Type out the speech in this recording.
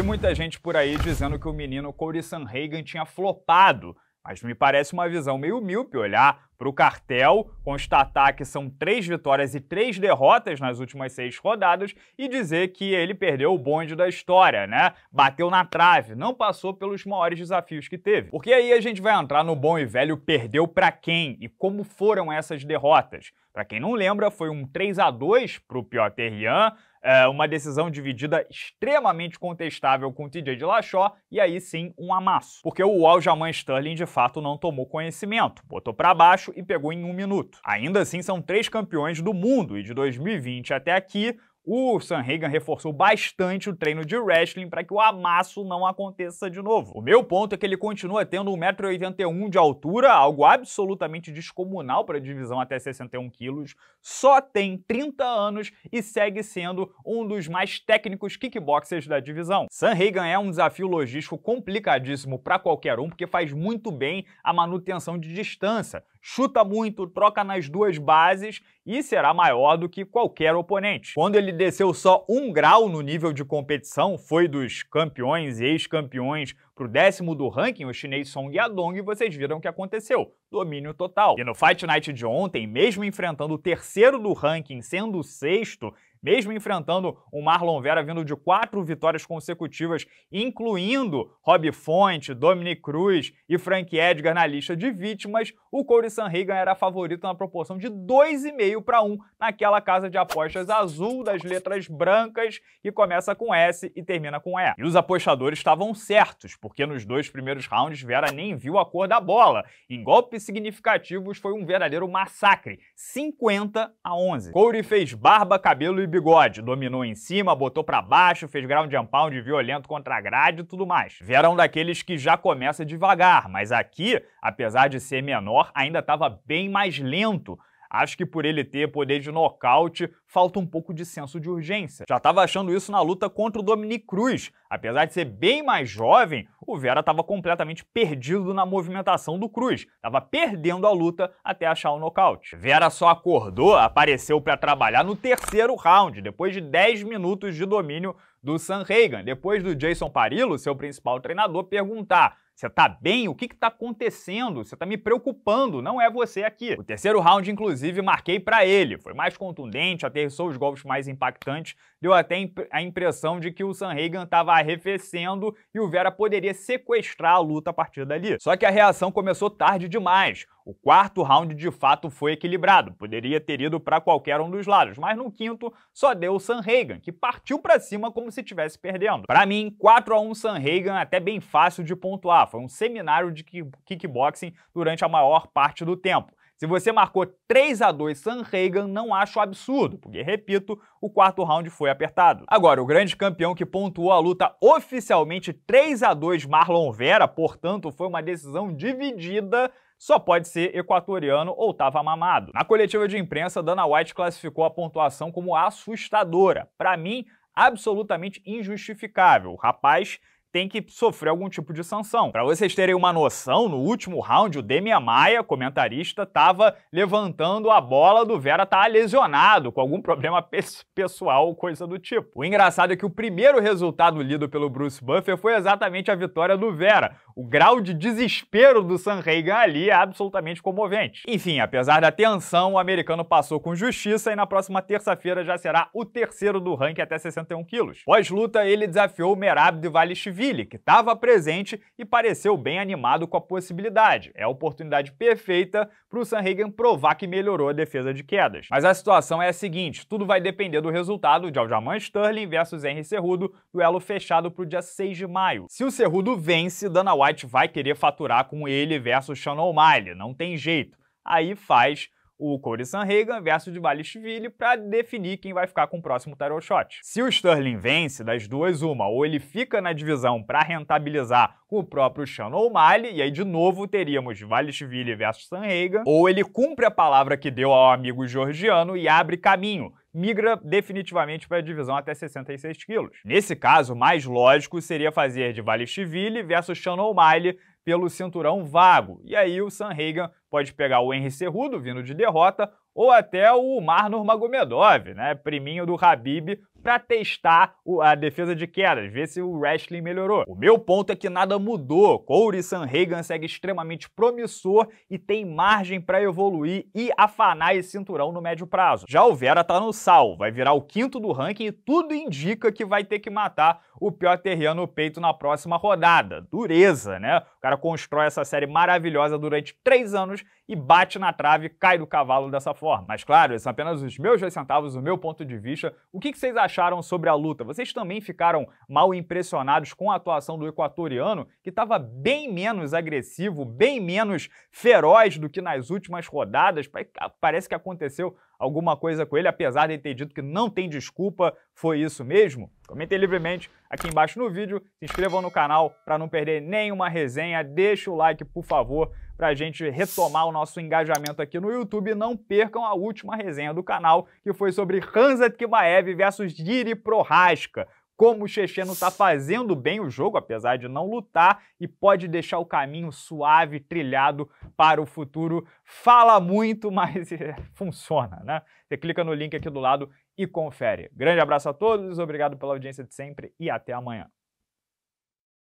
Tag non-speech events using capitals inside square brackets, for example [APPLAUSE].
Vi muita gente por aí dizendo que o menino Corey Sanhagen tinha flopado, mas me parece uma visão meio míope olhar para o cartel, constatar que são três vitórias e três derrotas nas últimas seis rodadas e dizer que ele perdeu o bonde da história, né? Bateu na trave, não passou pelos maiores desafios que teve. Porque aí a gente vai entrar no bom e velho perdeu para quem e como foram essas derrotas. Para quem não lembra, foi um 3 a 2 para o Piotr Jan, é, uma decisão dividida extremamente contestável com o TJ de Lachó e aí sim um amasso. Porque o Aljamain Sterling de fato não tomou conhecimento, botou para baixo e pegou em um minuto. Ainda assim são três campeões do mundo e de 2020 até aqui o Sanhagen reforçou bastante o treino de wrestling para que o amasso não aconteça de novo. O meu ponto é que ele continua tendo 1,81m de altura, algo absolutamente descomunal para a divisão até 61 quilos, só tem 30 anos e segue sendo um dos mais técnicos kickboxers da divisão. Sanhagen é um desafio logístico complicadíssimo para qualquer um, porque faz muito bem a manutenção de distância, chuta muito, troca nas duas bases e será maior do que qualquer oponente. Quando ele desceu só um grau no nível de competição, foi dos campeões e ex-campeões para o décimo do ranking, o chinês Song Yadong, e vocês viram o que aconteceu. Domínio total. E no Fight Night de ontem, mesmo enfrentando o terceiro do ranking, sendo o sexto, mesmo enfrentando o Marlon Vera vindo de quatro vitórias consecutivas, incluindo Rob Fonte, Dominic Cruz e Frank Edgar na lista de vítimas, o Corey Sanhagen era favorito na proporção de 2,5 para 1 naquela casa de apostas azul das letras brancas que começa com S e termina com E. E os apostadores estavam certos, porque nos dois primeiros rounds Vera nem viu a cor da bola. Em golpes significativos foi um verdadeiro massacre, 50 a 11. Corey fez barba, cabelo e bigode, dominou em cima, botou para baixo, fez ground and pound violento contra a grade e tudo mais. Vera um daqueles que já começa devagar, mas aqui, apesar de ser menor, ainda estava bem mais lento. Acho que por ele ter poder de nocaute, falta um pouco de senso de urgência. Já estava achando isso na luta contra o Dominic Cruz. Apesar de ser bem mais jovem, o Vera estava completamente perdido na movimentação do Cruz. Estava perdendo a luta até achar o nocaute. Vera só acordou, apareceu para trabalhar no terceiro round, depois de 10 minutos de domínio do Sanhagen. Depois do Jason Parillo, seu principal treinador, perguntar você tá bem? O que que tá acontecendo? Você tá me preocupando, não é você aqui. O terceiro round, inclusive, marquei para ele. Foi mais contundente, aterrissou os golpes mais impactantes, deu até a impressão de que o Sanhagen estava arrefecendo e o Vera poderia sequestrar a luta a partir dali. Só que a reação começou tarde demais. O quarto round de fato foi equilibrado, poderia ter ido para qualquer um dos lados, mas no quinto só deu o Sanhagen, que partiu para cima como se estivesse perdendo. Para mim, 4 a 1 Sanhagen até bem fácil de pontuar, foi um seminário de kickboxing durante a maior parte do tempo. Se você marcou 3 a 2 Sanhagen, não acho absurdo, porque, repito, o quarto round foi apertado. Agora, o grande campeão que pontuou a luta oficialmente 3 a 2 Marlon Vera, portanto, foi uma decisão dividida só pode ser equatoriano ou estava mamado. Na coletiva de imprensa, Dana White classificou a pontuação como assustadora. Para mim, absolutamente injustificável. O rapaz tem que sofrer algum tipo de sanção. Para vocês terem uma noção, no último round, o Demi Maia, comentarista, estava levantando a bola do Vera tá lesionado, com algum [LAUGHS] problema pessoal ou coisa do tipo. O engraçado é que o primeiro resultado lido pelo Bruce Buffer foi exatamente a vitória do Vera. O grau de desespero do Sanhagen ali é absolutamente comovente. Enfim, apesar da tensão, o americano passou com justiça e na próxima terça-feira já será o terceiro do ranking até 61 quilos. Pós-luta, ele desafiou o Merab de Valishvili que estava presente e pareceu bem animado com a possibilidade. É a oportunidade perfeita para o Sanhagen provar que melhorou a defesa de quedas. Mas a situação é a seguinte, tudo vai depender do resultado de Aljamain Sterling versus Henry Cerrudo, duelo fechado para o dia 6 de maio. Se o Cerrudo vence, Dana White vai querer faturar com ele versus Sean O'Malley, não tem jeito. Aí faz o Corey Sanhagen versus Dvalishvili para definir quem vai ficar com o próximo title shot. Se o Sterling vence, das duas uma, ou ele fica na divisão para rentabilizar com o próprio Sean O'Malley, e aí de novo teríamos Dvalishvili versus Sanhagen, ou ele cumpre a palavra que deu ao amigo georgiano e abre caminho, migra definitivamente para a divisão até 66 quilos. Nesse caso, mais lógico seria fazer de Valishvili versus Sean O'Malley pelo cinturão vago. E aí o Sanhagen pode pegar o Henry Cerrudo, vindo de derrota, ou até o Marnor Magomedov, né, priminho do Habib, para testar a defesa de quedas, ver se o wrestling melhorou. O meu ponto é que nada mudou. Corey Sanhagen segue extremamente promissor e tem margem para evoluir e afanar esse cinturão no médio prazo. Já o Vera tá no sal, vai virar o quinto do ranking e tudo indica que vai ter que matar o Piotr Jan no peito na próxima rodada. Dureza, né? O cara constrói essa série maravilhosa durante três anos e bate na trave, cai do cavalo dessa forma. Mas claro, esses são apenas os meus dois centavos, o meu ponto de vista. O que vocês acharam sobre a luta? Vocês também ficaram mal impressionados com a atuação do equatoriano, que estava bem menos agressivo, bem menos feroz do que nas últimas rodadas? Parece que aconteceu alguma coisa com ele, apesar de ter dito que não tem desculpa, foi isso mesmo? Comentem livremente aqui embaixo no vídeo, se inscrevam no canal para não perder nenhuma resenha, deixa o like, por favor, para a gente retomar o nosso engajamento aqui no YouTube. Não percam a última resenha do canal, que foi sobre Hansa Kimaev versus Giri Prohaska como o Checheno está fazendo bem o jogo, apesar de não lutar, e pode deixar o caminho suave, trilhado para o futuro. Fala muito, [LAUGHS] mas funciona, né? Você clica no link aqui do lado e confere. Grande abraço a todos, obrigado pela audiência de sempre e até amanhã.